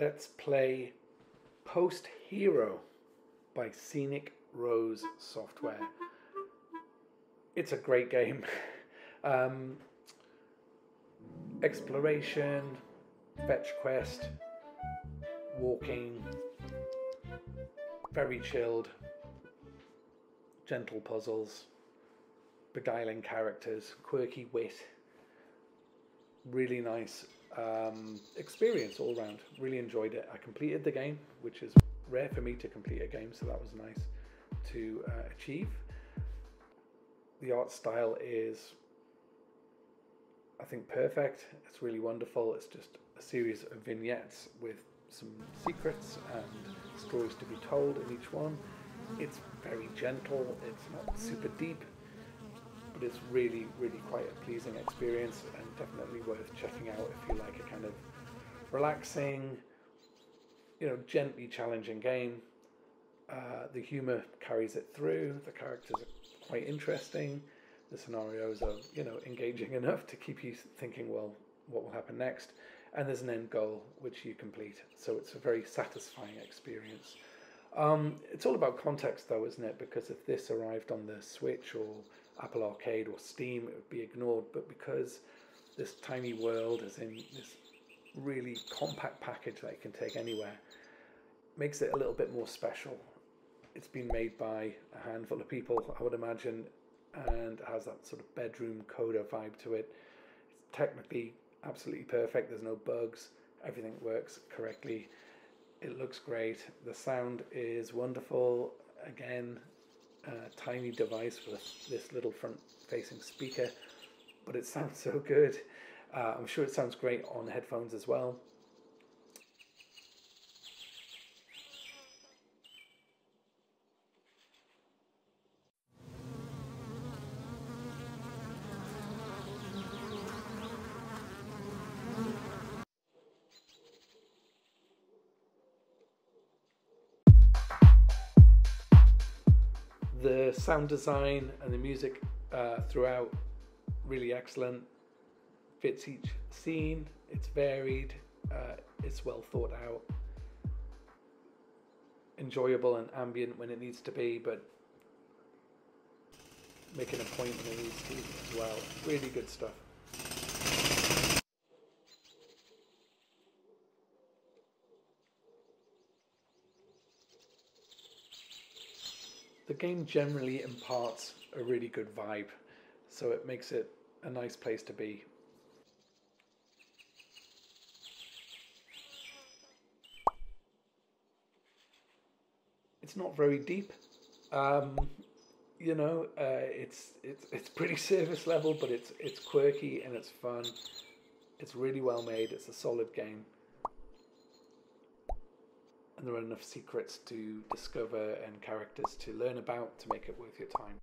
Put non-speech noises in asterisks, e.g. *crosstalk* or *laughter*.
let's play Post Hero by Scenic Route Software. It's a great game. *laughs* Um, exploration, fetch quest, walking, very chilled, gentle puzzles, beguiling characters, quirky wit. Really nice um, experience all round. Really enjoyed it. I completed the game, which is rare for me to complete a game, so that was nice to uh, achieve. The art style is, I think, perfect. It's really wonderful. It's just a series of vignettes with some secrets and stories to be told in each one. It's very gentle, it's not super deep, but it's really, really quite a pleasing experience and definitely worth checking out if you like a kind of relaxing, you know, gently challenging game. Uh, the humor carries it through. The characters are quite interesting. The scenarios are, you know, engaging *laughs* enough to keep you thinking, well, what will happen next? And there's an end goal which you complete. So it's a very satisfying experience. Um, it's all about context, though, isn't it? Because if this arrived on the Switch or Apple Arcade or Steam, it would be ignored. But because this tiny world is in this really compact package that you can take anywhere, makes it a little bit more special. It's been made by a handful of people, I would imagine, and has that sort of bedroom coder vibe to it. It's technically absolutely perfect. There's no bugs. Everything works correctly. It looks great. The sound is wonderful. Again, a tiny device with this little front-facing speaker, but it sounds *laughs* so good. Uh, I'm sure it sounds great on headphones as well. The sound design and the music uh, throughout really excellent. Fits each scene. It's varied. Uh, it's well thought out. Enjoyable and ambient when it needs to be but making a point when it needs to as well. Really good stuff the game generally imparts a really good vibe, so it makes it a nice place to be. It's not very deep. Um, you know, uh, it's it's it's pretty *laughs* service level, but it's it's quirky and it's fun. It's really well made. It's a solid game and there are enough secrets to discover and characters to learn about to make it worth your time.